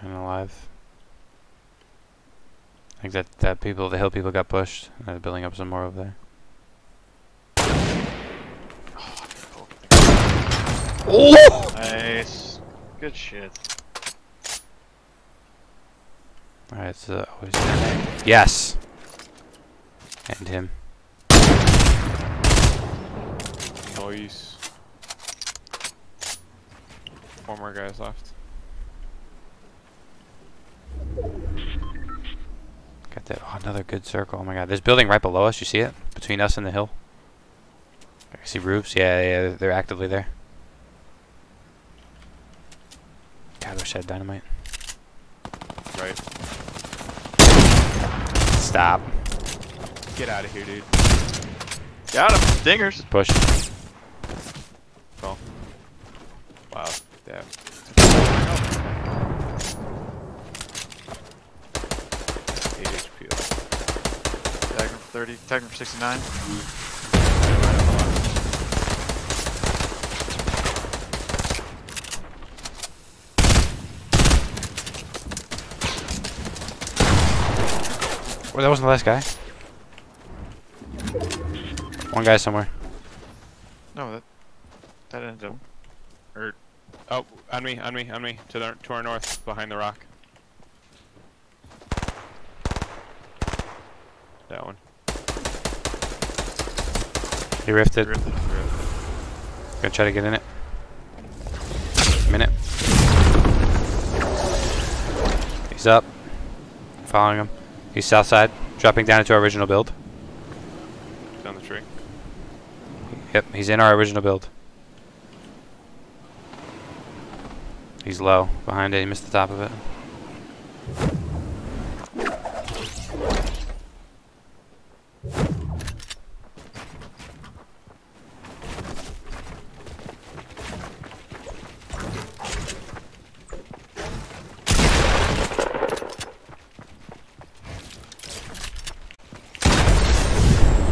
I'm alive. I think that, that people, the hill people got pushed. They're building up some more over there. Oh! Nice. Good shit. Alright, so always Yes! And him. Noise. Four more guys left. Got that. Oh, another good circle. Oh my god. There's building right below us. You see it? Between us and the hill. I see roofs. Yeah, yeah, they're actively there. God, I wish I had dynamite. Right. Stop. Get out of here, dude. Got him. Dingers. Push. Oh. Wow. 30. Tag from 69. Well, that wasn't the last guy. One guy somewhere. No, that that ended him. Or, oh, on me, on me, on me. To the to our north, behind the rock. That one. He rifted. Gonna try to get in it. Minute. He's up. Following him. He's south side. Dropping down into our original build. Down the tree. Yep, he's in our original build. He's low. Behind it. He missed the top of it.